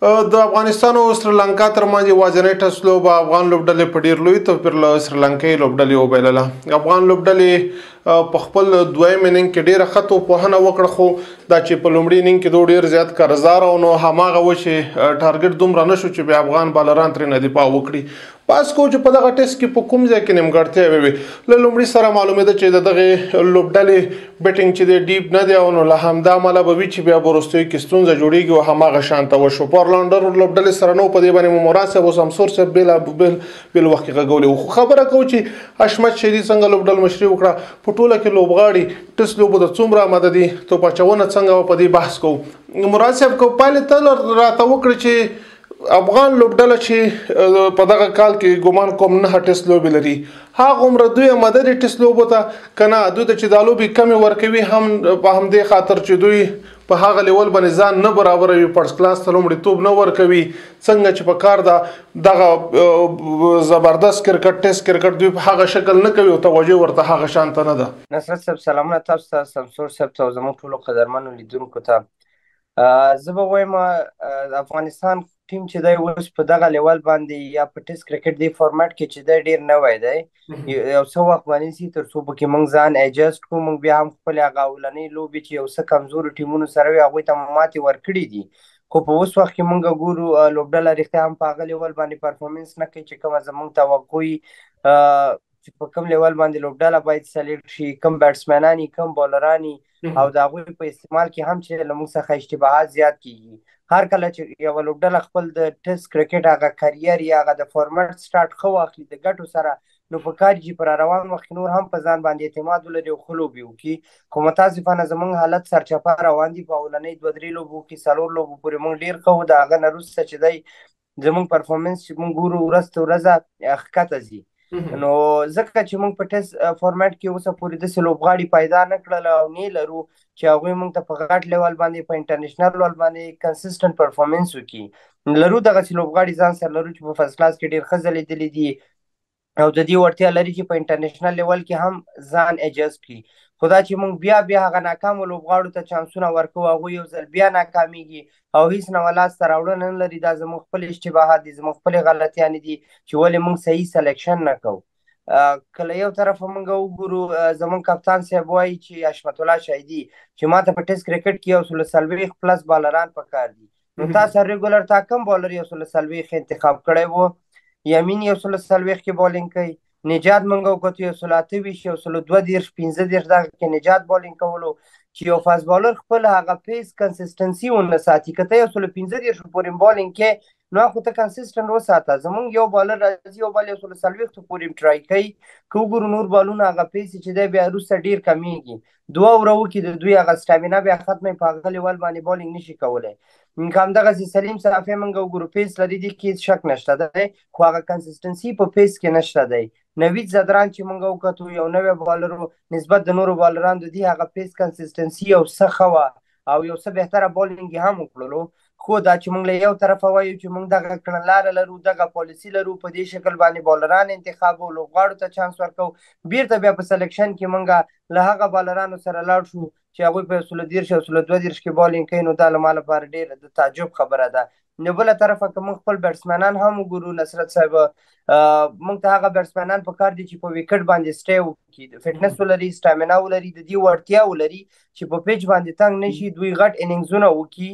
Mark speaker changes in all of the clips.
Speaker 1: د افغانستان او سریلانکا ترمنځ یوازینۍ ټس لوبه افغان لوبډلې په ډیر لوی توپیر له سریلانکۍ لوبډلې وبایلله افغان لوبډلې په خپل دویم اننګ کې ډیره ښه توپوهنه وکړه خو دا چې په لومړي اننګ کې دوه ډیر زیات قرضدار او نو هماغه و چې ټارګټ دومره نشو چې بیا افغان بالران ترې نه دفاع وکړي بحث کوو چې په دغه ټیسټ کې په کوم ځای کې نیمګړتیاوې وي له لومړي سره معلومېده چې د دغه لوبډلې بیټینګ چې دی ډیپ نه دی او نو له همدا امله به وي چې بیا وروستیو کې ستونزه جوړیږي او هماغه شان ته وشو په اورلاندر لوبډلې سره نو په دې باندې مو مراسب او سمسور صاحب بېلا بېل بېل وخت کې غږولې خو خبره کوو چې اشمت شیری څنګه لوبډل مشري وکړه په ټوله کې لوبغاړي ټیسټ لوبو د څومره آماده دي توپاچونه څنګه په دې بحث کوو مراسب کو پایلې ته راته وکړي چې افغان لوبډله چې په دغه کال کې ګومان کوم نه ټیسټ لوبې لري هغه عمر دوی مدد ټیسټ لوبو ته کنه دوی ته چې د لوبي کمی ورکوي هم په هم دې خاطر چې دوی په هغه لیول باندې ځان نه برابروي پړس کلاس ته لومړي توب نه ورکوي څنګه چې په کار دا دغه زبردست کرکټ ټیسټ کرکټ دوی په هغه شکل نه کوي او توجه ورته هغه شان ته نه ده
Speaker 2: نصرت صاحب سلامونه تاسو ته سمسور صاحب ته زموږ ټولو قدرمنو لیدونکو ته زه به وایم افغانستان ټیم چې دی اوس په دغه لیول باندې یا په ټیسټ کرکټ دی فارمټ کې چې دی ډیر نوی دی یو څه وخت باندې سي تر څو پکې موږ ځان ایجسټ کو موږ بیا هم خپل هغه اولنۍ لوبې چې یو څه کمزورو ټیمونو سره وي هغوی ته ماتې ورکړي دي خو په اوس وخت کې موږ ګورو لوبډله رښتیا هم په هغه لیول باندې پرفورمنس نه کوي چې کومه زموږ توقع چې په کوم لیول باندې لوبډله باید سلیکټ شي کوم بیټسمنان یي کوم بولران یي او د هغوی په استعمال کې هم چې له موږ څخه اشتباهات زیات کیږي هر کله چې یوه لوبډله خپل د ټیسټ کرکټ هغه کریر یا هغه د فورمټ سټارټ ښه واخلي د ګټو سره نو په کار چې پر روان وخت نور هم په ځان باندې اعتماد ولري او ښه لوبې وکړي خو متاسفانه زموږ حالت سرچپه روان دي په اولنۍ دوه درې لوبو کې څلور لوبو پورې موږ ډېر ښه و د هغه نه وروسته چې دی زمونږ پرفورمنس چې مونږ ګورو ورځ تر ورځه ښکته ځي نو ځکه چې مونږ په ټیسټ فارمټ کې اوسه پورې داسې لوبغاړي پیدا نه کړل او نه لرو چې هغوی مونږ ته په غټ لیول باندې په انټرنیشنل لیول باندې کنسیسټنټ پرفورمنس وکړي لرو دغسې لوبغاړي ځان سره لرو چې په فرسټ کلاس کې ډېر ښه ځلېدلي دي او د دې وړتیا لري چې په انټرنیشنل لیول کې هم ځان اجازه کړي خو دا چې موږ بیا بیا هغه ناکامو لوبغاړو ته چانسونه ورکوو هغوی یو ځل بیا ناکامیږي او هیڅ نوه لاسته راوړنه نه لري دا زموږ خپل اشتباهات دي زموږ خپلې غلطیانې دي چې ولې موږ صحیح سلیکشن نه کوو که له یو طرفه موږ وګورو زموږ کپتان صاحب وایي چې حشمت الله شاهدي چې ما ته په ټیسټ کرکټ کې یو سلو څلوېښت پلس بالران پکار دي نو تاسو ریګولر تا کم بالر یو سل سلويخ انتخاب کړی وو یمین یو سل سلويخ کې بولینګ کوي نجات منګو کوته یو سل اته ویش یو سل دوه دیرش پنځه دیرش دغه کې نجات بولینګ کولو چې یو فاست بالر خپل هغه پیس کنسیستنسي ونه ساتي که ته یو سل پنځه دیرش پورې بولینګ کې نو خو ته کنسیستنټ وساته زمونږ یو بالر راځي یو بال یو سل څلوېښتو پورې ټرای کوي که وګورو نور بالونه هغه پیسې چې دی بیا وروسته ډېر کمیږي دوه ورو کې د دوی هغه سټامینه بیا ختمه په هغه لیول باندې بولینګ نشي کولی که همدغسې سلیم صافی موږ وګورو پیس لري دي کې هېڅ شک نشته دی خو هغه کنسسټنسي په پیس کې نشته دی نوید زدران چې موږ وکتو یو نوی بالر نسبت د نورو بالرانو د دي هغه پیس کنسسټنسي یو څه ښه وه او یو څه بهتره بولینګ یې هم وکړلو خو دا چې موږ له یو طرفه وایو چې موږ دغه کړنلاره لرو دغه پالیسي لرو په دې شکل باندې بالران انتخابو لوبغاړو ته چانس ورکو بیرته بیا په سلیکشن کې موږ له هغه بالرانو سره لاړ شو چې هغوی په یو سل دېرش او سل دوه دېرش کې بالینګ کوي نو دا له ما لپاره ډېره د تعجب خبره ده له بله طرفه که موږ خپل بیټسمینان هم وګورو نصرت صاحب موږ ته هغه بیټسمینان په کار دي چې په ویکټ باندې سټې وکړي فټنس ولري سټامینا ولري د دې وړتیا ولري چې په پیچ باندې تنګ نشي دوی غټ اننګزونه وکړي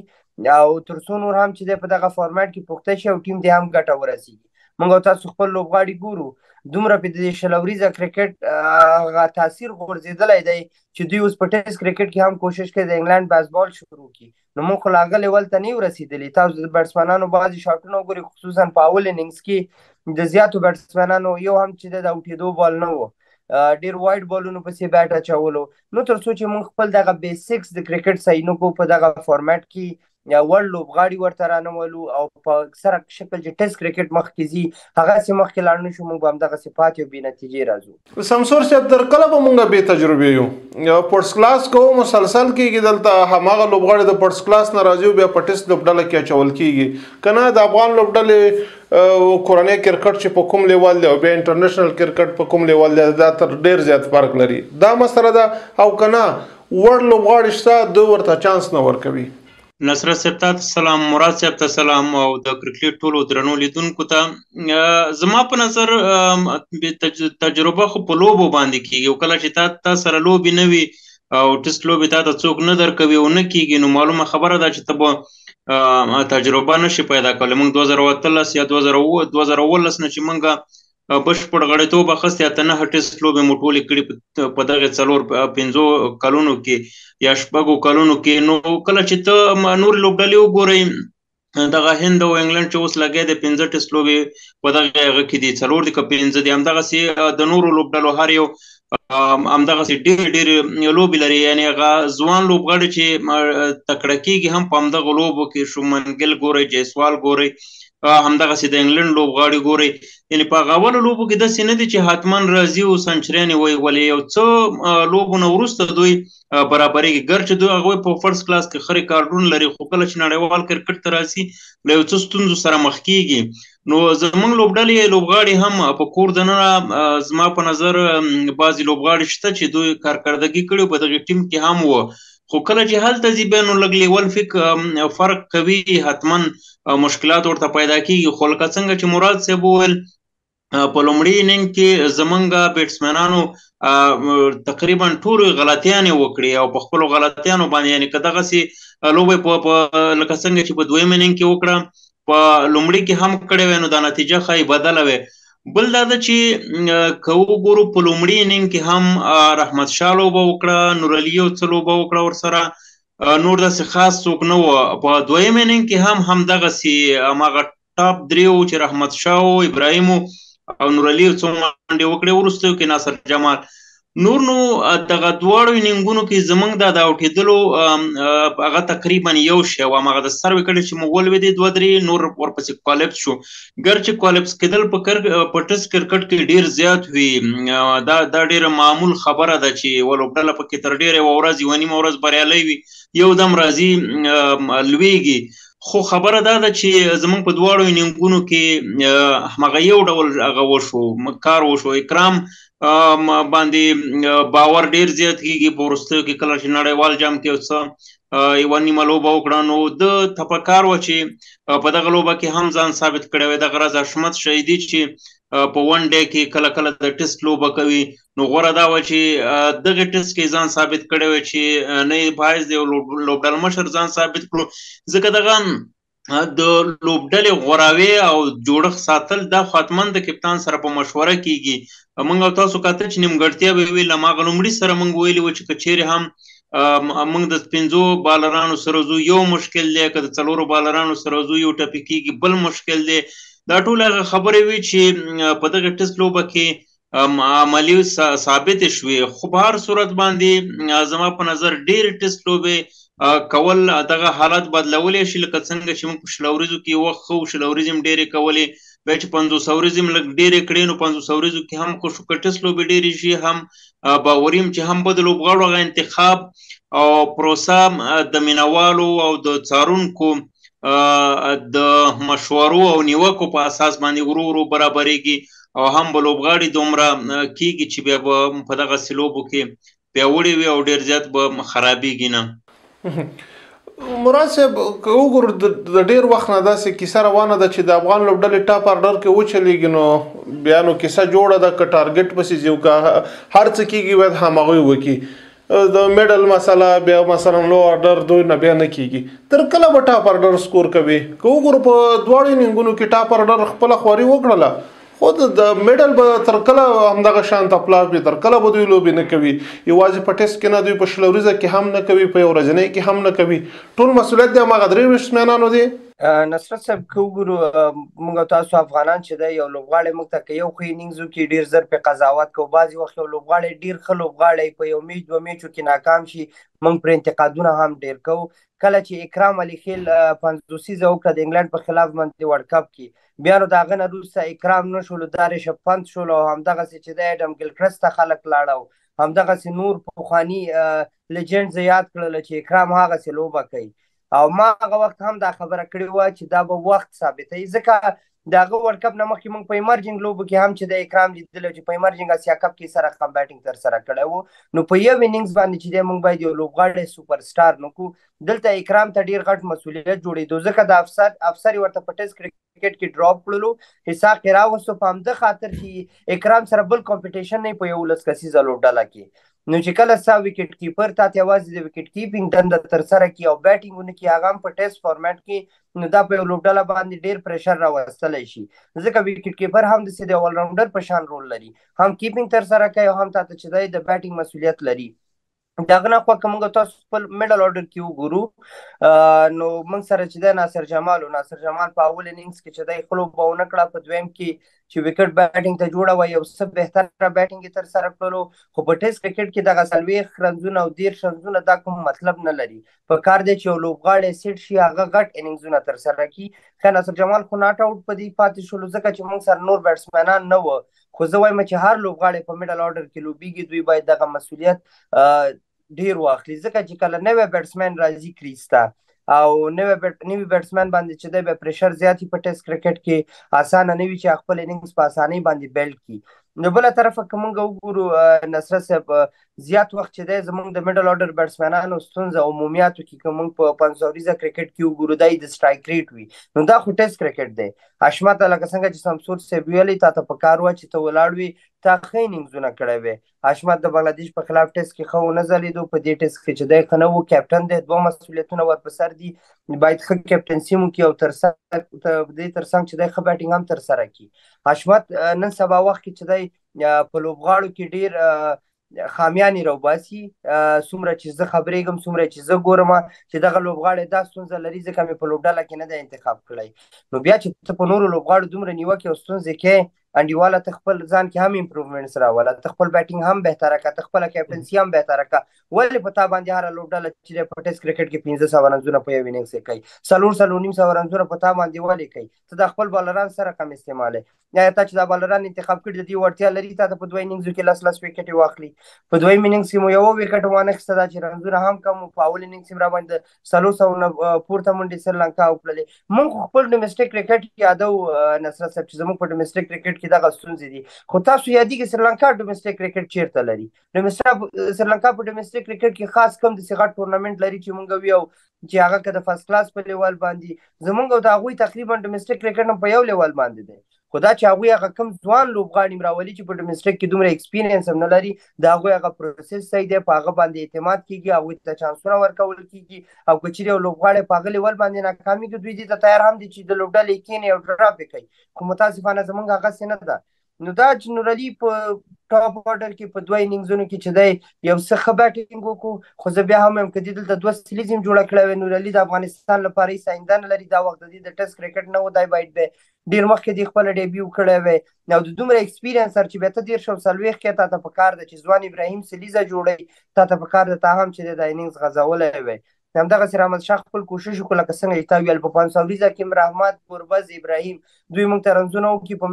Speaker 2: او تر څو نور هم چې په دغه فارمټ کې پوښته شي او ټیم دې هم ګټه ورسیږي موږ تاسو خپل لوبغاړي ګورو دومره په دې شلوريزه کرکټ غا تاثیر غورځیدلای دی چې دوی اوس په ټیسټ کرکټ کې هم کوشش کوي د انګلند بیسبال شروع کړي نو موږ خو لا هغلې ول ته نه یو رسېدلي، تاسو د بېټسمېنانو بعضې شاټونه وګورئ، خصوصاً په اول اننګز کې د زیاتو بېټسمېنانو یو هم چې دی د اوټېدو بال نه و، ډېر واېډ بالونو پسې بېټ اچولو، نو تر څو چې موږ خپل دغه بېسېکس د کرکټ صحیح نه کړو، په دغه فورمېټ کې وړ لوبغاړي ورته را نه ولو او په اکثره شکل چې ټېسټ کرکټ مخکې ځي، هغسې مخکې لاړ نه شو، موږ به همدغسې پاتې او بې نتیجې راځو.
Speaker 1: سمسور صاحب تر کله به مونږه به تجربه یو پټس کلاس کو مسلسل کیږي دلته هماغه لوبغړي د پټس کلاس ناراضي بیا پټس لوبډله کې چول کیږي کنه د افغان لوبډلې کورنۍ کرکټ چې په کوم لیول دی او بیا انټرنیشنل کرکټ په کوم لیول دی دا تر ډیر زیات فرق لري دا مسله ده او کنه وړ لوبغاړي شته دوی ورته چانس نه ورکوي
Speaker 3: نصرت صاحب ته سلام مراد صاحب ته سلام او د کرکټ ټولو درنو لیدونکو ته زما په نظر تجربه خو په لوبو باندې کیږي او کله چې تا تا سره لوبي نه وي او ټیسټ لوبي تا ته څوک نه درکوي او نه کیږي نو معلومه خبره ده چې ته تجربه نشي پیدا کولی موږ 2013 یا 2013 نه چې موږ بشپړ غړیتوب اخیستی اته نهه ټیسټ لوبې مو ټولې کړي په دغه څلور پنځو کلونو کې یا شپږو کلونو کې نو کله چې ته نور لوبډلې وګورئ دغه هند او انګلند چې اوس لګیا دی پنځه ټیسټ لوبې په دغه هغه کې دي څلور دي که پنځه دي همدغسې د نورو لوبډلو هر یو همدغه سي ډېر ډېر لوبي لري یعنی هغه ځوان لوبغاړي چې تکړه کیږي هم په همدغه لوبو کې شومن ګل ګوري جیسوال ګوري همدغه سي د انګلند لوبغاړي ګوري یعنی په غوړو لوبو کې داسې نه دي چې حتمن راځي او سنچریانې وي ولې یو څو لوبو نه ورسته دوی برابرېږي ګر چې دوی هغه په فرست کلاس کې خري کارډون لري خو کله چې نړیوال کرکټ ته راځي له یو څو ستونزو سره مخ کیږي نو زمونږ لوبډلې لوبغاړي هم په کور دننه زما په نظر بعضې لوبغاړي شته چې دوی کارکردګي کړي په دغه ټیم کې هم وو خو کله چې هلته ځي بیا نو لږ لیول فک فرق کوي حتما مشکلات ورته پیدا کیږي خو لکه څنګه چې مراد صاحب وویل په لومړي اننګ کې زمونږ بیټسمنانو تقریبا ټول غلطیانې وکړي او په خپل غلطیانو باندې یعنی کداغه سي لوبه په لکه څنګه چې په دویم اننګ کې وکړه په لومړي کې هم کړی وای نو دا نتیجه ښایي بدله وي بل دا ده چې که وګورو په لومړي اننګ کې هم رحمت شاه لوبه وکړه نور علي یو څه لوبه وکړه ورسره نور داسې خاص څوک نه وو په دویم اننګ کې هم همدغسې هماغه ټاپ درې وو چې رحمت شاه و ابراهیم او نور علي یو څو منډې وکړې وروستیو کې ناصر جمال نور نو دغه دواړو اننګونو کې زمونږ د د اوټېدلو هغه تقریبا یو شی و هغه د سر وکړې چې موږ ولوېدې دوه درې نور ورپسې کالپس شو ګر چې کالپس کېدل په کر په ټس کرکټ کې ډیر زیات وي دا دا ډیره معمول خبره ده چې ولوبډله پکې تر ډیره یوه ورځ یوه نیمه ورځ بریالی وي یو دم راځي لویږي خو خبره دا ده چې زمونږ په دواړو اننګونو کې همغه یو ډول هغه وشو کار وشو اکرام باندې باور ډیر زیات کیږي په ورستو کې کله چې نړیوال جام کې اوسه یو نیمه لوبه وکړه نو د تپکار و چې په دغه لوبه کې هم ځان ثابت کړی وي دغه راز حشمت شهیدي چې په ون ډې کې کله کله د ټیسټ لوبه کوي نو غوړه دا و چې دغه ټیسټ کې ځان ثابت کړی وي چې نه یې باید یو لوبډلمشر ځان ثابت کړو ځکه دغه د لوبډلې غوراوی او جوړښت ساتل دا خاتمن د کپتان سره په مشوره کیږي موږ تاسو کتل چې نیمګړتیا به وي لمغ لومړي سره موږ ویلي و چې کچېرې هم موږ د پنځو بالرانو سره زو یو مشکل دی که د څلورو بالرانو سره زو یو ټپي کیږي بل مشکل دی دا ټول هغه خبرې وي چې په دغه ټیسټ لوبه کې عملی ثابت شوي خو په هر صورت باندې زما په نظر ډیر ټیسټ لوبه کول دغه حالت بدلولې شي لکه څنګه چې موږ په شلوريزو کې وخت خو شلوريزم ډېرې کولې بیا چې پنځوس ورځې لږ ډېرې کړې نو پنځوس ورځو کې هم خو شکټس لوبې ډېرې شي هم باوریم چې هم به د لوبغاړو هغه انتخاب او پروسه د مینوالو او د څارونکو د مشورو او نیوکو په اساس باندې ورو ورو برابرېږي او هم به لوبغاړي دومره کیږي چې بیا به په دغه سلوبو کې پیاوړي وي او ډیر زیات به خرابېږي نه
Speaker 1: مراد صاحب که وګورو د ډیر وخت نه داسې کیسه روانه ده چې د افغان لوبډلې ټاپ ارډر کې وچلېږي نو بیا نو کیسه جوړه ده که ټارګټ پسې ځي او که هر څه کېږي باید هماغوی وکړي د میډل مسله بیا مثلا لو آرډر دوی نه بیا نه کیږي تر کله به ټاپ آرډر سکور کوي کو ګروپ دواړو ننګونو کې ټاپ آرډر خپل خوري وکړله خو د میډل به تر کله همدغه شان ته پلاټ به تر کله به دوی لوبي نه کوي یوازې په ټیسټ کې نه دوی په شلوریزه کې هم نه کوي په ورځنۍ کې هم نه کوي ټول مسولیت د مغه درې وشت مینانو دی
Speaker 2: نصرت صاحب که وګورو موږ تاسو افغانان چې دا یو لوبغاړی موږ ته که یو خو اننګز وکړي ډیر زر په قضاوت کوو بعضې وخت یو لوبغاړی ډیر ښه لوبغاړی په یو میچ دوه میچو کې ناکام شي موږ پرې انتقادونه هم ډیر کوو کله چې اکرام علي خیل پنځوسیزه وکړه د انګلند په خلاف باندې ورلډ کپ کې بیا نو د هغه نه وروسته اکرام نه شولو دا ریشب پنت شولو او همدغسې چې د اډم ګلکرس ته خلک لاړه همدغسې نور پخواني لیجنډز یاد کړل چې اکرام هغسې لوبه کوي او ما هغه وخت هم دا خبره کړې وه چې دا به وخت ثابتوي ځکه د هغه ورلډ کپ نه مخکې موږ په ایمرجنګ لوبو کې هم چې د اکرام لیدلی چې په ایمرجنګ اسیا کپ کې سره خام بیټنګ تر سره کړی وو نو په یو اننګز باندې چې دی موږ باید یو لوبغاړی سوپر سټار نو کو دلته اکرام ته ډیر غټ مسولیت جوړېدو ځکه د افسر افسر ورته په ټیسټ وکټ کې ډراپ کړلو حساب کې راوستو په همده خاطر چې اکرام سره بل کمپټیشن نه په یو لس کسیزه لوبډله کې نو چې کله سا وکټ کیپر تا ته یوازې د وکټ کیپینګ دنده تر سره کی او بیټینګونه کی هغه هم په ټیسټ فارمټ کې نو دا په یو لوبډله باندې ډیر پریشر راوستلی شي ځکه وکټ کیپر هم د سیده اولراونډر په شان رول لري هم کیپینګ تر سره کوي هم تا ته چې دی د بیټینګ مسولیت لري دغه نه خو که موږ تاسو خپل میډل آرډر کې وګورو نو موږ سره چې دی ناصر جمال او ناصر جمال په اول اننګز کې چې دی خلو به ونه کړه په دویم کې چې وکټ بیټینګ ته جوړه وه یو څه بهتره بیټینګ یې ترسره کړلو خو په ټیسټ کرکټ کې دغه څلوېښت رنزونه او دېرش رنزونه دا کوم مطلب نه لري په کار دی چې یو لوبغاړی سیټ شي هغه غټ اننګزونه ترسره کړي ښه ناصر جمال خو ناټ آوټ په دې پاتې شولو ځکه چې موږ سره نور بیټسمینان نه وه خو زه وایم چې هر لوبغاړی په میډل آرډر کې لوبیږي دوی باید دغه مسولیت ډیر واخلي ځکه چې کله نوی بیټسمن راځي کریز ته او نوې بیټ نوې بیټسمن باندې چې د به پریشر زیاتی په ټیسټ کرکټ کې اسانه نه وی چې خپل اننګز په اسانۍ باندې بیلډ کی نو بل طرف کومګه وګورو نصر صاحب زیات وخت چې دی زمونږ د میډل آرډر بیټسمنانو ستونزه عمومیاتو کې که مونږ په پنځه اوریزه کرکټ کې وګورو دا د سټرایک ریټ وي نو دا خو ټیسټ کرکټ دی حشمت لکه څنګه چې سمسور صاحب ویلي تا ته په کار وه چې ته ولاړ وي تا ښه اننګزونه کړی وی حشمت د بنګلادیش په خلاف ټیسټ کې ښه ونه ځلېدو په دې ټیسټ کې چې دی ښه نه و کیپټن دی دوه مسؤلیتونه ور په سر دي باید ښه کیپټنسي مو کړي او تر دې تر څنګ چې دی ښه بیټینګ هم تر سره کړي حشمت نن سبا وخت کې چې دی په لوبغاړو کې ډیر خامیانی راوباسي څومره چې زه خبرېږم څومره چې زه ګورم چې دغه لوبغاړی دا ستونزه لري ځکه مې په لوبډله کې نه دی انتخاب کړی نو بیا چې ته په نورو لوبغاړو دومره نیوکې او ستونزې کې انډیواله ته خپل ځان کې هم امپروومنټس راوله ته خپل بیټینګ هم بهتره کړه ته خپله کیپټنسي هم بهتره کړه ولې په تا باندې هره لوبډله چې دی په ټیسټ کرکټ کې پنځه سوه رنزونه په یو اننګس کې کوي څلور څلور نیم سوه رنزونه په تا باندې ولې کوي ته دا خپل بالران څه رقم استعمالوې ایا تا چې دا بالران انتخاب کړي د دې وړتیا لري تا ته په دوه اننګزو کې لس لس ویکټې واخلي په دویم اننګز کې مو یوه ویکټ وانه اخیسته دا چې رنزونه هم کم په اول اننګز کې راباندې څلور سوه نه پورته منډې سریلانکا وکړلې موږ خو خپل ډومېسټک کرکټ یادو نصرت صاحب چې زموږ په ډومېسټک کرکټ کې دغه ستونزې دي خو تاسو یادېږي سریلانکا ډومېسټک کرکټ چیرته لري ډومېسټا سریلانکا په ډومېسټک کرکټ کې خاص کم داسې غټ ټورنمنټ لري چې موږ وي او چې هغه که د فرست کلاس په لیول باندې زمونږ او د هغوی تقریبا ډومېسټک کرکټ هم په یو لیول باندې دی خو دا چې هغوی هغه کم ځوان لوبغاړي هم راولي چې په ډومېسټک کې دومره ایکسپیرینس هم نه لري د هغوی هغه پروسس صحیح دی په هغه باندې اعتماد کېږي هغوی ته چانسونه ورکول کېږي او که چیرې یو لوبغاړی په هغه لیول باندې ناکامېږي دوی دې ته تیار هم دي چې د لوبډلې کینې او ډراپ یې کوي خو متاسفانه زمونږ هغسې نه ده نو دا چې نور علي په ټاپ اورډر کې په دوه اننګزونو کې چې دی یو څه ښه بیټینګ وکړو خو زه بیا هم وایم که دې دلته دوه سیلیزې هم جوړه کړی وای نور علي د افغانستان لپاره هېڅ آینده نه لري دا وخت د دې د ټیسټ کرکټ نه و دی باید به ډېر مخکې دې خپله ډیبیو کړی وای او د دومره ایکسپیرینس سر چې بیا ته دېرش او څلوېښت کې تا ته په کار ده چې ځوان ابراهیم سلیزه جوړوي تا ته په کار ده تا هم چې دی دا اننګز غځولی وای همدغسې رحمت شاه خپل کوشش وکړو لکه څنګه چې تا ویل په پانساوري زاکیم رحمت ګربز ابراهیم دوی موږ ته رنځونه وکړي په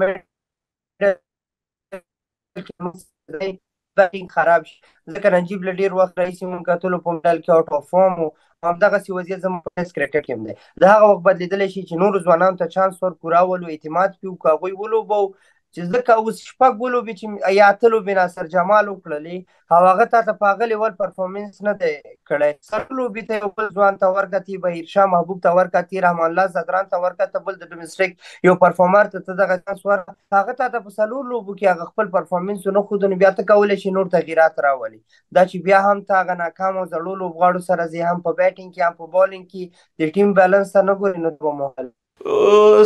Speaker 2: بقین خراب شي ځکه نجیب له ډیر وخت راهیسې موږ کتلو په مډال کې آوټ اف فارم و همدغسې وضعیت زموږ په ټیسټ کرکټ کې هم دی دا هغه وخت بدلېدلی شي چې نورو ځوانانو ته چانس ورکړو راولو اعتماد پرې وکړو هغوی ولوبوو چې ځکه اوس شپږ ولوبې چې یا اته لوبې ناصر جمال وکړلې او هغه تا ته په هغه لیول پرفارمنس نه دی کړی سر لوبې ته یو بل ځوان ته ورکتې بهیر شاه محبوب ته ورکتې رحمان الله زدران ته ورکته بل د ډومسټک یو پرفارمر ته ته دغه چانس ور هغه تا ته په څلور لوبو کې هغه خپل پرفارمنس نه خود نو بیا ته کولی شي نور تغیرات راولي دا چې بیا هم ته هغه ناکام او زړو لوبغاړو سره زی هم په بیټینګ کې هم په بالینګ کې د ټیم بیلنس ته نه ګوري نو به مو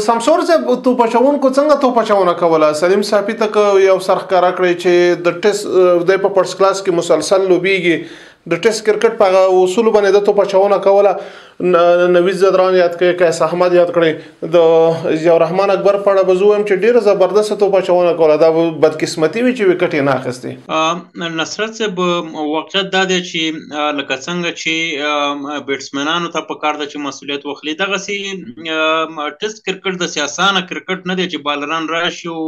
Speaker 1: سمسور صاحب توپ اچونکو څنګه توپ اچونه کوله سلیم صافی ته که یو سرخ کار کړی چې د ټیس د په پړس کلاس کې مسلسل لوبیږي د ټیس کرکټ په اصول باندې د توپ اچونه کوله نوید زدران یاد کړي قیس احمد یاد کړي د ضیاء الرحمن اکبر په اړه بزوم چې ډیره زبردست توپ اچونه کوله دا بدقسمتي وی چې وکټ نه اخستي
Speaker 3: نصرت صاحب واقعیت دا دی چې لکه څنګه چې بیټسمنانو ته په کار ده چې مسولیت واخلي دغسې ټیسټ کرکټ داسې اسانه کرکټ نه دی چې بالران راشي او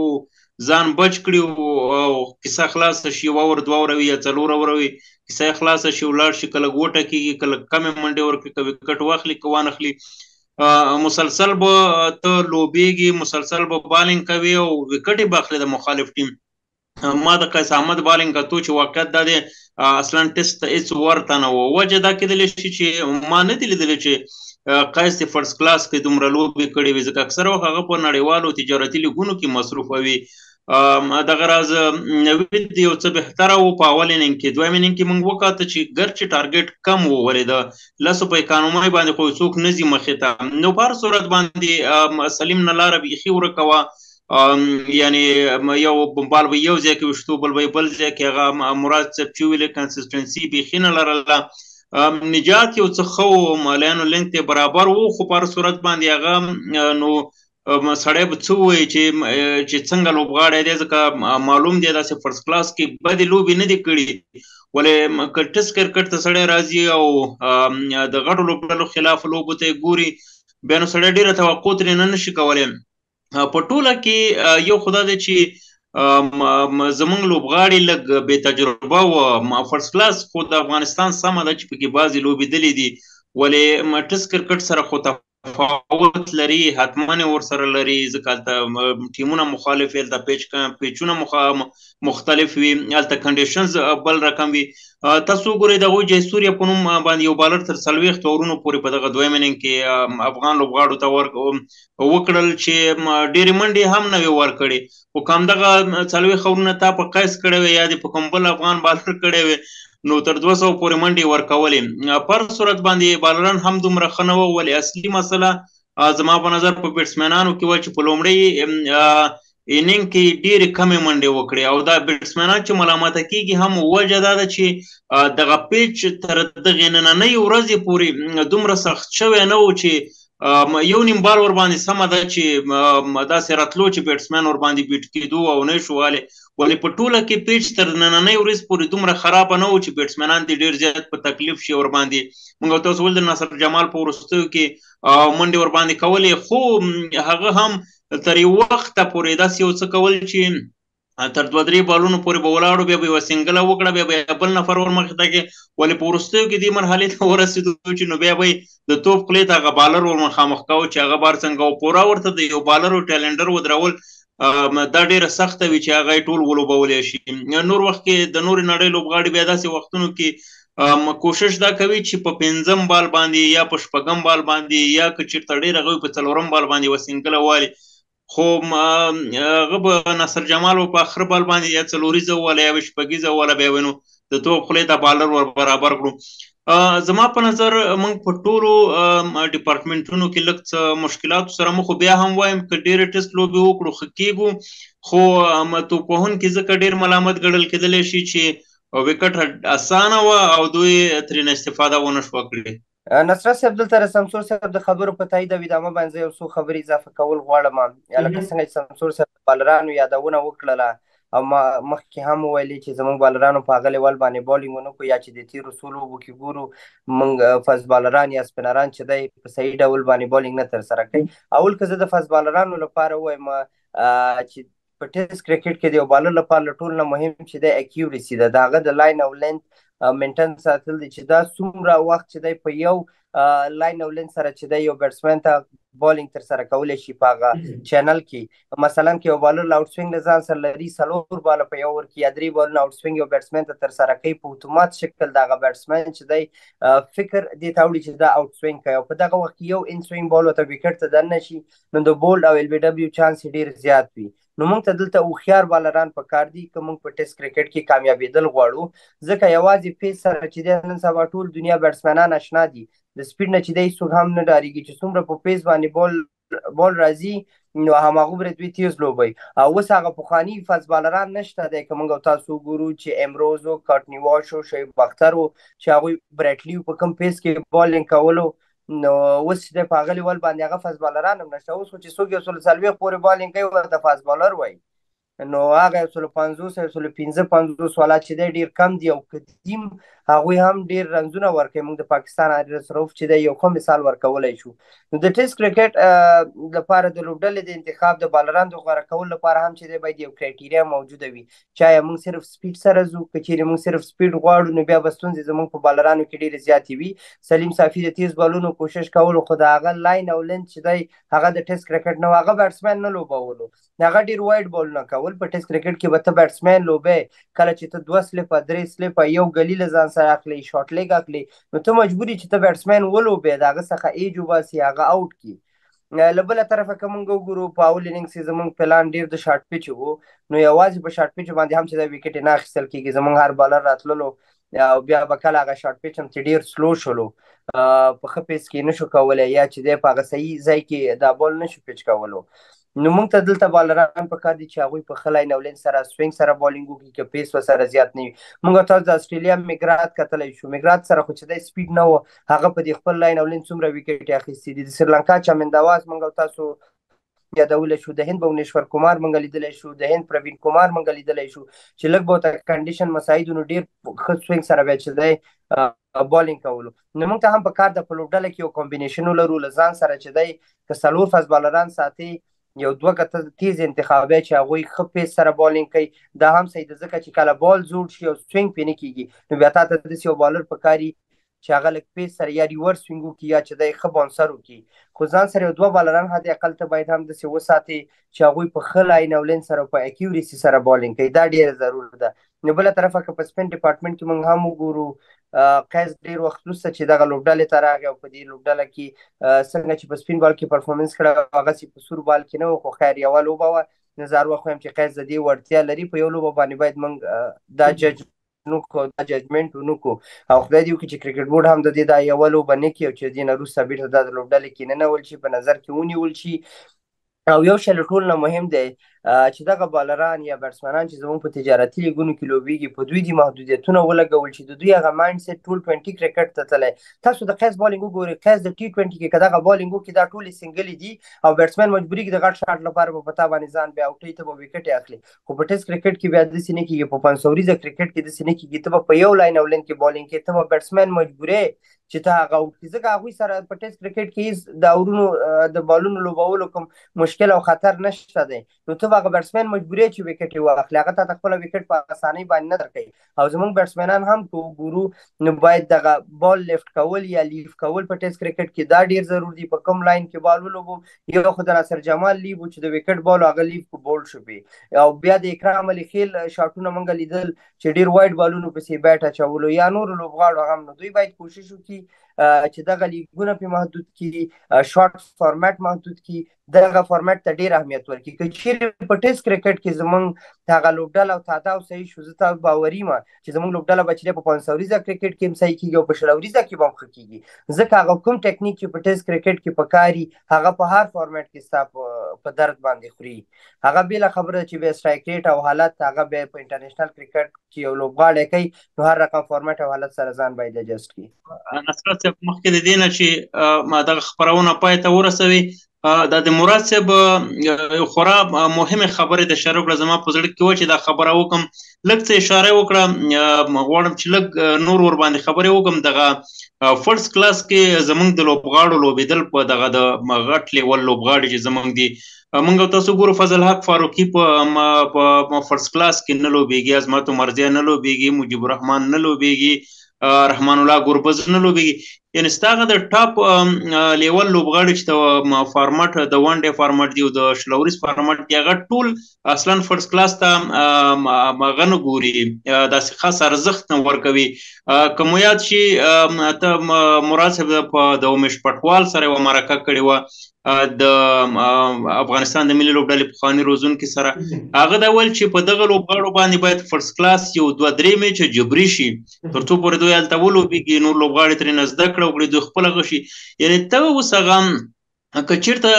Speaker 3: ځان بچ کړي او کیسه خلاصه شي یوه اور دوه اوره وي یا څلور اوره وي کیسه یې خلاصه شي ولاړ شي کله ګوټه کېږي کله کمې منډې ورکړي که وکټ واخلي که وانخلي مسلسل به ته لوبېږي مسلسل به بالینګ کوي او وکټ یې به اخلي د مخالف ټیم ما د قیس احمد بالینګ کتو چې واقعیت دا دی اصلا ټیسټ ته هیڅ ورته نه و وجه دا کېدلی شي چې ما نه دی لیدلی چې قیس د فرست کلاس کې دومره لوبې کړې وي ځکه اکثره وخت هغه په نړیوالو تجارتي لیګونو کې مصروف وي دغه راز نوید یو څه بهتره و په اول اننګ کې دویم اننګ کې موږ وکاته چې ګرچې ټارګټ کم و ولې د لاسو په اکانومي باندې خو څوک نه ځي مخې ته نو په هر صورت باندې سلیم نه لاره بیخي ورکوه یعنی یو بمبال به یو ځای کې وشتو بل به بل ځای کې هغه مراد صاحب چې ویلې کنسسټنسي بیخي نه لرله نجات یو څه خو مالیانو لینک ته برابر وو خو پر صورت باندې هغه نو سړی به څه وایي چې چې څنګه لوبغاړی دی ځکه معلوم دی داسې فرست کلاس کې بدې لوبې نه دي کړي ولې که ټیسټ کرکټ ته سړی راځي او د غټو لوبډلو خلاف لوبو ته ګوري بیا نو سړی ډېره توقع ترې نه نشي کولی په ټوله کې یو خدا دی چې زمونږ لوبغاړي لږ بې تجربه و فرست کلاس خو د افغانستان سمه ده چې پکې بعضې لوبې دلې دي ولې ټس کرکټ سره خو تفاوت لري حتما ور سره لري ځکه هلته ټیمونه مخالف وي هلته پیچ پیچونه مختلف وي هلته کنډیشنز بل رقم وي تاسو ګورئ د هغوی جیسوریا په نوم باندې یو بالر تر څلوېښتو اورونو پورې په دغه دویم اننګ کې افغان لوبغاړو ته ور وکړل چې ډېرې منډې هم نه وي ورکړې خو که همدغه څلوېښت اورونه تا په قیس کړی وی یا دې په کوم بل افغان بالر کړی وی نو تر دوه سوه پورې منډې ورکولې پر صورت باندې بالران هم دومره ښه نه وه ولې اصلي مسله زما په نظر په بیټسمینانو کې وه چې په لومړۍ اننګ کې ډېرې کمې منډې وکړې او دا بیټسمنان چې ملامته کیږي هم وجه دا ده چې دغه پیچ تر دغې نننۍ ورځې پورې دومره سخت شوی نه و چې یو نیم بال ور باندې سمه ده چې داسې راتلو چې بیټسمن ور باندې بیټ کېدو او نه شو والې ولې په ټوله کې پیچ تر نننۍ ورځ پورې دومره خراب نه و چې بیټسمنان دې ډیر زیات په تکلیف شي ور باندې موږ تاسو ول د ناصر جمال په ورستو کې منډه ور باندې کولې خو هغه هم تر یو وخته پورې داسې یو څه کول چې تر دوه درې بالونو پورې به ولاړو بیا به یوه سنګله وکړه بیا به بل نفر ور مخې ته کې ولې په وروستیو کې دې مرحلې ته ورسېدو چې نو بیا به د توپ خولې ته هغه بالر ور مخامخ کاوه چې هغه بار څنګه و پوره ورته د یو بالر او ټیلنډر ودرول دا ډیره سخته وي چې هغه ټول ولوبولی شي نور وخت کې د نورې نړۍ لوبغاړي بیا داسې وختونو کې کوشش دا کوي چې په پنځم بال باندې یا په شپږم بال باندې یا که چیرته ډیر غوي په څلورم بال باندې وسنګله والي خو هغه به نصر جمال په اخر بال باندې یا څلوریزه ولا یا شپږیزه ولا به ونو د توپ خلې ته بالر ور برابر کړو زما په نظر موږ په ټولو ډپارټمنټونو کې لږ څه مشکلات سره مخ بیا هم وایم ک ډیر ټیسټ لوبي وکړو خکېګو خو متو په هون کې ځکه ډیر ملامت ګڼل کېدل شي چې او وکټ اسانه و او دوی ترینه استفاده ونه شو کړی
Speaker 2: نصرت صاحب دلته را سمسور صاحب د خبرو په تایید او ادامه باندې یو څو خبرې اضافه کول غواړم لکه څنګه چې سمسور صاحب د بالرانو یادونه وکړله او ما مخکې هم ویلي چې زموږ بالرانو په هغه لیول باندې بالینګ ونه کړو یا چې د تیرو څو لوبو کې ګورو موږ فاست بالران یا سپینران چې دی په صحیح ډول باندې بالینګ نه ترسره کوي اول که زه د فاست بالرانو لپاره ووایم چې په ټیسټ کرکټ کې د یو بالر لپاره له ټولو نه مهم چې دی اکیورسي ده د هغه د لاین او لینت مینټن ساتل دي چې دا څومره وخت چې دی په یو لاین او لینت سره چې دی یو بیټسمن ته بالینګ تر سره کولی شي په هغه چینل کې مثلا که یو بالر له آوټ سوینګ له ځان سره لري څلور باله په یو اور کې یا درې بالونه آوټ سوینګ یو بیټسمن ته تر سره کوي په اتومات شکل د هغه بیټسمن چې دی فکر دې ته وړي چې دا آوټ سوینګ کوي او په دغه وخت کې یو ان سوینګ بال ورته وکټ ته دننه شي نو د بولډ او ایل بي ډبلیو چانس یې ډېر زیات وي نو موږ ته دلته هوښیار بالران په کار دي که موږ په ټیسټ کرکټ کې کامیابېدل غواړو ځکه یوازې پیس سره چې دی نن سبا ټول دنیا بیټسمینان اشنا دي د سپیډ نه چې دی هیڅوک هم نه ډارېږي چې څومره په پیس باندې بول بول راځي نو هماغومره دوی تیز لوبوي او اوس هغه پخواني فاست بالران نشته دی که موږ او تاسو وګورو چې امروز و کاټني واش و شعیب اختر و چې هغوی برټلي په کوم پیس کې بالینګ کولو نو اوس چې په هغه لیول باندې هغه فاست بالران هم نشته اوس خو چې څوک یو سل څلوېښت پورې بالینګ کوي ورته فاست بالر وایي نو هغه یو سل پنځوس یو سل پنځه پنځوس والا چې دی ډېر کم دي او که دیم هغوی هم ډېر رنزونه ورکوي موږ د پاکستان حارث رؤف چې دی یو ښه مثال ورکولی شو نو د ټیسټ کرکټ لپاره د لوبډلې د انتخاب د بالرانو غوره کولو لپاره هم چې دی باید یو کرایټیریا موجوده وي چا یا موږ صرف سپیډ سره ځو که چیرې موږ صرف سپیډ غواړو نو بیا به ستونزې زموږ په بالرانو کې ډېرې زیاتې وي سلیم صافي د تیز بالونو کوشش کولو خو د هغه لاین او لینت چې دی هغه د ټیسټ کرکټ نه هغه بیټسمین نه لوبولو هغه ډیر وایډ بالونه کول په ټیسټ کرکټ کې به ته بیټسمین لوبې کله چې ته دوه سلیپه درې سلیپه یو ګلی له ځان سره اخلي شارټ لیګ اخلي نو ته مجبوري چې ته بیټسمین ولوبې د هغه څخه ایج وباسي هغه آوټ کړي له بل طرفه که موږ وګورو په اول اننګ کې زموږ پلان ډیر د شارټ پیچ وو نو یوازې په شارټ پیچ باندې هم چې دا وکټ نه اخیستل کیږي زموږ هر بالر راتللو او بیا به کله هغه شارټ پیچ هم چې ډیر سلو شولو په ښه پیس کې نشو کولای یا چې دی په هغه صحیح ځای کې دا بول نشو پیچ کولو نو موږ ته دلته بالران په کار دي چې هغوی په ښه لاین او لین سره سوینګ سره بالینګ وکړي که پیس ورسره زیات نه وي موږ تاسو د اسټرالیا میګرات کتلی شو میګرات سره خو چې دی سپیډ نه و هغه په دې خپل لاین او لین څومره ویکټې اخیستې دي د سریلانکا چامنداواز موږ تاسو یادولی شو د هند بونیشور کومار موږ لیدلی شو د هند پروین کومار موږ لیدلی شو چې لږ به ورته کنډیشن مساعد نو ډېر ښه سوینګ سره بیا چې دی بالینګ کولو نو موږ ته هم په کار د په لوبډله کې یو کمبینیشن ولرو له ځان سره چې دی که څلور فاست بالران ساتي یو دوه کته تیز انتخابي چې هغوی ښه پیس سره بالینګ کوي دا هم صحیح ده ځکه چې کله بال جوړ شي او سوینګ پې نه کیږي نو بیا تا ته داسې یو بالر په کاري چې هغه لږ پیس سره یا ریورس سوینګ وکړي یا چې دی ښه بانسر وکړي خو ځان سره یو دوه بالران حد اقل ته باید هم داسې وساتي چې هغوی په ښه لاین او لین سره په اکیوریسي سره بالینګ کوي دا ډیره ضرور ده نو بل طرفه که په سپین ډپارټمنټ کې مونږ هم وګورو قیس ډیر وخت وروسته چې دغه لوبډلې ته راغی او په دې لوبډله کې څنګه چې په سپین بال کې پرفورمنس کړه هغه چې په سور بال کې نه و خو خیر یوه لوبه وه نه زه اروا خوایم چې قیس د دې وړتیا لري په یو لوبه باندې باید مونږ دا جج نوکو دا ججمنټ ونکو او خدای دې وکړي چې کرکټ بورډ هم د دې دا یوه لوبه نه کړي او چې دې نه وروسته بېرته دا د لوبډلې کې ننول شي په نظر کې ونیول شي او یو شی له ټول نه مهم دی چې دغه بالران یا بیټسمنان چې زموږ په تجارتي لیګونو کې لوبیږي په دوی دي محدودیتونه ولګول چې د دوی هغه مایند سیټ ټول 20 کرکټ ته تللی تاسو د قیس بالینګ وګورئ قیس د ټي 20 کې کداغه بالینګ کې دا ټول سنگلې دي او بیټسمن مجبوری کې د غټ شاټ لپاره په پتا باندې ځان بیا اوټي ته به وکټ اخلي خو په ټیسټ کرکټ کې بیا د سینې کې په پنځوريزه کرکټ کې د سینې کې ته په یو لاین او لین کې بالینګ کې ته بیټسمن مجبورې چې ته هغه وکړي ځکه هغوی سره په ټیسټ کرکټ کې هیڅ د اورونو د بالونو لوبولو کوم مشکل او خطر نشته دی نو ته به هغه بیټسمین مجبورې چې وکټ یې واخلي هغه ته خپل وکټ په اسانۍ باندې نه درکوي او زموږ بیټسمینان هم کو ګورو نو باید دغه بال لیفټ کول یا لیف کول په ټیسټ کرکټ کې دا ډیر ضرور دی په کوم لاین کې بال ولوبو یو خو د ناصر جمال لیبو چې د وکټ بال هغه لیف کو بول شو او بیا د اکرام علي خیل شاټونه مونږ لیدل چې ډیر وایډ بالونو پسې بیټ اچولو یا نور لوبغاړو غم نو دوی باید کوشش وکړي چې دغه لیګونه په محدود کړي شارټ فارمټ محدود کړي دغه فارمټ ته ډیر اهمیت ورکړي که چیرې په ټیسټ کرکټ کې زمونږ هغه لوبډله او تعداد او صحیح شو زه تا باوري ما چې زمونږ لوبډله به چې په پنځوریزه کرکټ کې هم صحیح کیږي او په شلوریزه کې به هم ښه کیږي ځکه هغه کوم ټیکنیک چې په ټیسټ کرکټ کې پکاري هغه په هر فارمټ کې ستا په درد باندې خوري هغه بیله خبره ده چې بیا سټرایک ریټ او حالت هغه بیا په انټرنیشنل کرکټ چې یو لوبغاړی کوي نو هر رقم فارمټ او حالت سره ځان باید اډجسټ کړي
Speaker 3: اصغر صاحب مخکې د دې نه چې ما دغه خبرونه پای ته ورسوي دا د مراد صاحب خورا مهمه خبره د شروع کړه زما په زړه کې و چې دا خبره وکم لږ څه اشاره وکړه غواړم چې لږ نور ور باندې خبره وکم دغه فرست کلاس کې زمونږ د لوبغاړو لوبېدل په دغه د غټ لیول لوبغاړي چې زمونږ دي مونږ تاسو ګورو فضل حق فاروقي په په فرست کلاس کې نه لوبيږي عظمت مرزي نه لوبيږي مجيب الرحمن نه لوبيږي رحمان الله ګربز نه لوبيږي یعنی ستاغه د ټاپ لیول لوبغاړي چې فارمټ د وان ډے فارمټ دی او د شلوریز فارمټ دی هغه ټول اصلا فرست کلاس ته مغن ګوري داسې خاص ارزښت نه ورکوي کوم یاد شي ته مراد صاحب په د امیش پټوال سره و مرکه کړې و د افغانستان د ملي لوبډلې پخواني روزونکي سره هغه دا ول چې په دغه لوبغاړو باندې باید فرست کلاس یو دوه درې میچ جبري شي تر څو پورې دوی هلته ولوبېږي نور لوبغاړي ترې نه زده کړه وکړي دوی خپله غشي یعنی ته اوس هغه که چیرته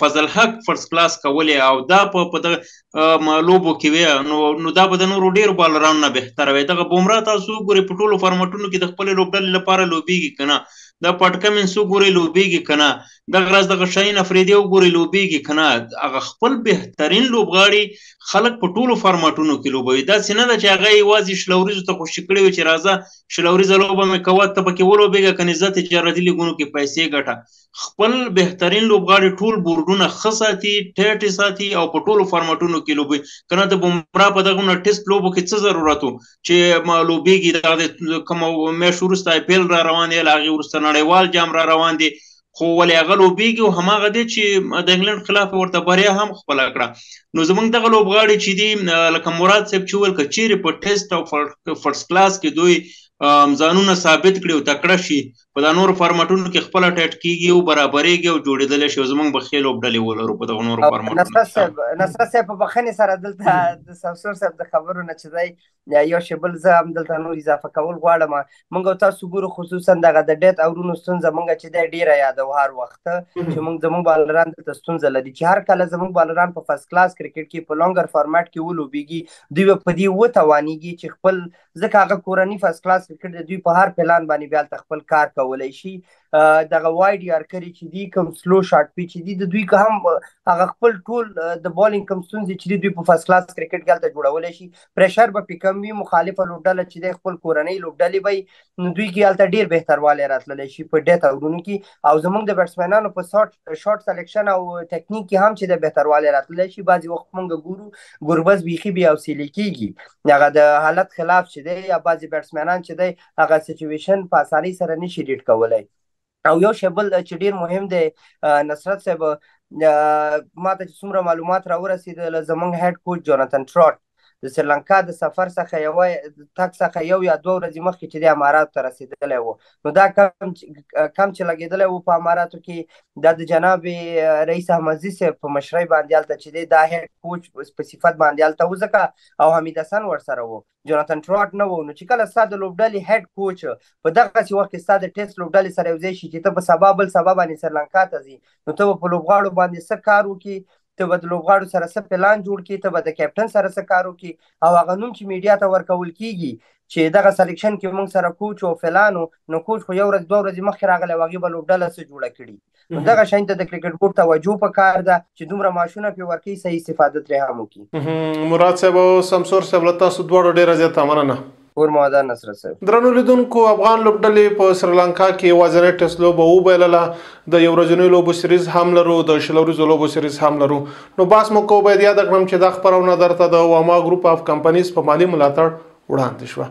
Speaker 3: فضل حق فرست کلاس کولی او دا په په دغه لوبو کې وي نو نو دا به د نورو ډیرو بالرانو نه بهتره وي دغه بومرا تاسو ګورئ په ټولو فارمټونو کې د خپلې لوبډلې لپاره لوبیږي کنه دا پټکه من سو ګوري لوبيږي کنه دغه راز دغه شاهین افریدی وګوري لوبيږي کنه هغه خپل بهترین لوبغاړي خلک په ټولو فارماټونو کې لوبوي دا څه نه ده چې هغه یوازې شلوریزو ته خوشی کړی وي چې راځه شلوریزه لوبه مې کوه ته پکې ولوبېږه کنه عزت جرادي لیګونو کې پیسې ګټه خپل بهترین لوبغاړي ټول بورډونه خساتي ټیټي ساتي او په ټولو فارماټونو کې لوبي کنه د بمرا په دغه ټیسټ لوبو کې څه ضرورت چې لوبېږي دا د کوم میاشت وروسته آی پي ایل را روان دی له هغې وروسته نړیوال جام را روان دی خو ولې هغه لوبېږي او هماغه دی چې د انګلند خلاف ورته بریا هم خپله کړه نو زمونږ دغه لوبغاړي چې دي لکه مراد صاحب چې ویل که چیرې په ټیسټ او فرست کلاس کې دوی ځانونه ثابت کړي او تکړه شي په دا نور فارمټونو کې خپل ټټ کیږي او برابرېږي او جوړېدل شي زمونږ به خېل وبډلې ولرو په دغه نور فارمټونو
Speaker 2: نصرت صاحب نصرت صاحب په بخنه سره دلته د سمسور صاحب د خبرو نه چې دی یو شی بل زه هم دلته نور اضافه کول غواړم مونږ تاسو ګورو خصوصا دغه د ډیت او رونو ستونزه مونږ چې دی ډیره یادو هر وخت چې مونږ زموږ بالران دلته ستونزه لري چې هر کله زموږ بالران په فرست کلاس کرکټ کې په لونګر فارمټ کې ولوبېږي دوی په دې وتوانېږي چې خپل ځکه هغه کورنی فرست کلاس کرکټ دی دوی په هر پلان باندې بیا ته خپل کار کولای شي دغه وای ډي ار کری چې دی کوم سلو شارټ پی چې دی د دوی که هم هغه خپل ټول د بولینګ کوم ستونزې چې دوی په فرست کلاس کرکټ کې هلته جوړولی شي پریشر به پې کم وي مخالفه لوبډله چې دی خپل کورنۍ لوبډلې به نو دوی کې هلته ډیر بهتروالی راتللی شي په ډیت اورونو کې او زمونږ د بیټسمنانو په شارټ شارټ سلیکشن او ټیکنیک کې هم چې د بهتروالی راتللی شي بعضی وخت مونږ ګورو ګربز بیخي بیا حوصلې کیږي هغه د حالت خلاف چې دی یا بعضی بیټسمنان چې دی هغه سچویشن په اسانۍ سره نشي ریډ کولای او یو شی بل چې ډیر مهم دی نصرت صاحب ماته چې څومره معلومات را ورسېدل زمونږ هډ کوچ جوناتن ټراټ د سریلانکا د سفر څخه یو تک څخه یو یا دوه ورځې مخکې چې د اماراتو ته رسیدلی وو نو دا کم کم چې لګیدلی وو په اماراتو کې دا د جناب رئیس احمدزي صاحب په مشرۍ باندې هلته چې دی دا هیډ کوچ په صفت باندې هلته و ځکه او حمید حسن ورسره وو جوناتن ټراټ نه وو نو چې کله ستا د لوبډلې هیډ کوچ په دغسې وخت کې ستا د ټیسټ لوبډلې سره یوځای شي چې ته په سبا بل سبا باندې سریلانکا ته ځي نو ته به په لوبغاړو باندې څه کار وکړي ته به د لوبغاړو سره څه پلان جوړ کړي ته به د کیپټن سره څه کار وکړي او هغه نوم چې میډیا ته ورکول کیږي چې دغه سلیکشن کې موږ سره کوچ او فلانو نو کوچ خو یو ورځ دوه ورځې مخکې راغلی او هغې به لوبډله څه جوړه کړي نو دغه شان ته د کرکټ بورډ توجه په کار ده چې دومره معاشونه پرې ورکوي صحیح استفاده ترې هم
Speaker 1: وکړي مراد صاحب او سمسور صاحب له تاسو دواړو ډېره زیاته مننه
Speaker 2: کور مو ودان نصرت صاحب
Speaker 1: درنو لیدونکو افغان لوبډلې په سریلانکا کې یوازینۍ ټیسټ لوبه وبایلله د یو ورځنیو لوبو سریز هم لرو د شل ورځو لوبو سریز هم لرو نو باس مو کو باید یاد کړم چې دا خبرونه درته د واما ګروپ اف کمپنیز په مالي ملاتړ وړاندې شوه